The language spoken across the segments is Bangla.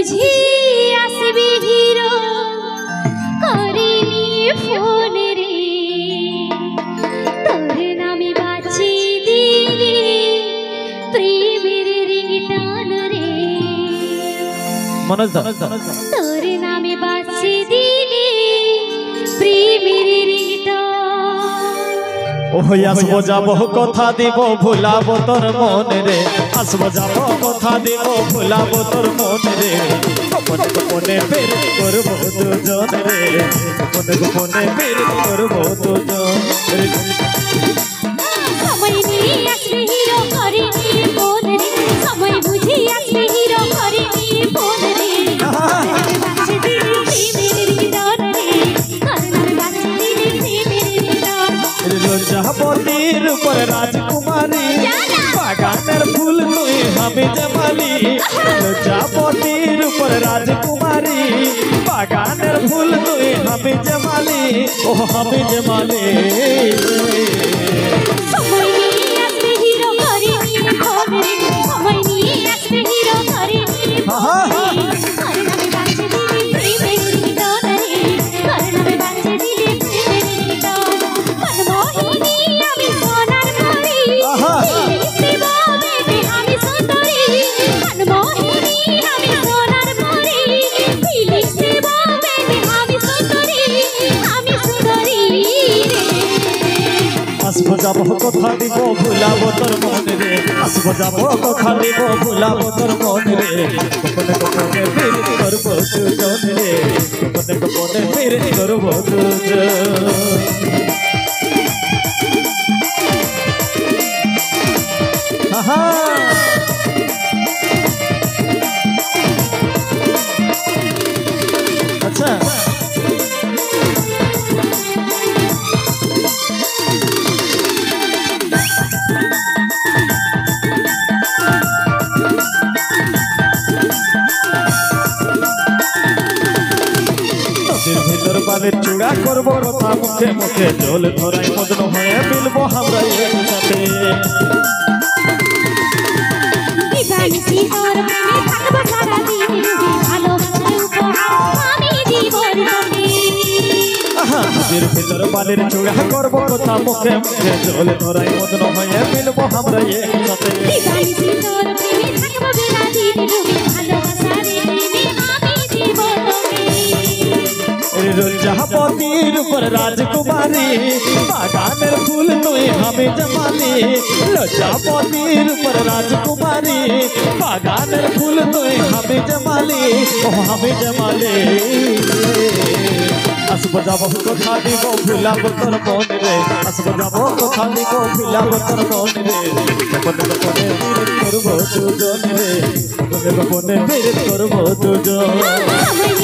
বুঝি আসবি হিরো? করিনি ফোন রে। তোর নামে বাঁচি দিলি প্রেমের রিংটন রে। মনোজ তোর নামে বাঁচি দিলি প্রেমের রিংটন। ওই আসব যাব কথা দিব ভুলাবো তোর মন রে। আসব যাব কথা দিব ভুলাবো তোর মন রে। গোপনে গোপনে বের করব দুজন রে। গোপনে গোপনে বের করব দুজন রে। সময় হিরো করে ফোন সময় বুঝি হিরো করে ফোন লজ্জাপতির উপর রাজকুমারী বাগানের हमें जमाली लज्जापतिर रूप राजकुमारी। बागान फूल तुए हमें जमाली ओ हमें जमाली কথা দিব ভুলাবো তোর মন রে আসব, যাব কথা দিব ভুলাবো তোর মন রে গোপনে গোপনে ফির করব দুজন রে গোপনে গোপনে ফির করব দুজন। আহা! আচ্ছা। করব কথা মুখে মুখে জল ধরাই মদন হয়ে মিলবো আমরা একসাথে। নদীর ভিতর বালের চূড়া করব কথা মুখে মুখে জল ধরাই মদন হয়ে মিলবো আমরা একসাথে। থাকব সারা দিন ভালোবাসার প্রেমে আমি দিব তোকে জাহাপতির উপর রাজকুমারী বাগানের ফুল তুই আমি জমালি লজ্জাপতির উপর রাজকুমারী বাগানের ফুল তুই আমি জমালি ও আমি জমালি আসব যাব কথা দিব ভুলাব তোর মন রে আসব যাব কথা দিব ভুলাব তোর মন রে গোপনে গোপনে বীর করব দুজন রে গোপনে গোপনে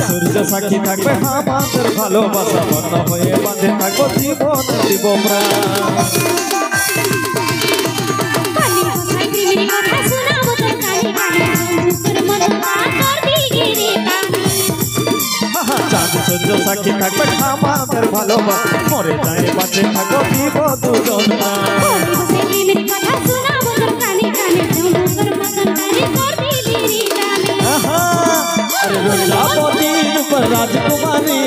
সূর্য সাক্ষী থাকবে আমাদের ভালোবাসা বন্ধ হয়ে বাঁধে থাকব জীবন দিব আহা, চাঁদ সূর্য সাক্ষী থাকবে আমাদের ভালোবাসা। মরে যায় বাঁচে থাকব দিব দুজন আরে লজ্জাপতির উপর রাজকুমারী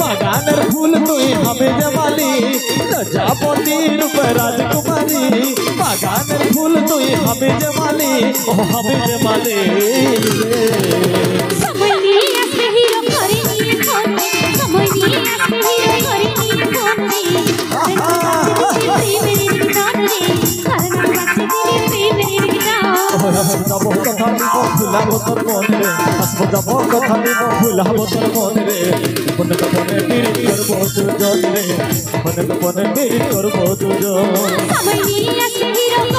বাগানের ফুল তুই হবে জমালি লজ্জাপতির উপর রাজকুমারী বাগানের ফুল তুই হবে জমালি ও হবে জমালি সময় দিব ভুলাবো তোর মন রে আসব যাব কথা দিব ভুলাবো তোর মন রে মনে তো মনে বিড়ি মনে মনে নিয়ে আসবে হিরো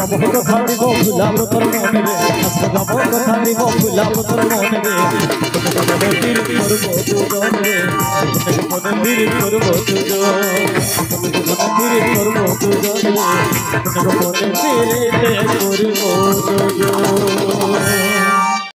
যাব কথা দিব ভুলাব তোর মনে রে আসব যাব কথা দিব ভুলাব তোর মনে রে মনে বীর করব দুজন রে মনে বীর করব দুজন মনে বীর করব দুজন রে মনে বীর করব দুজন।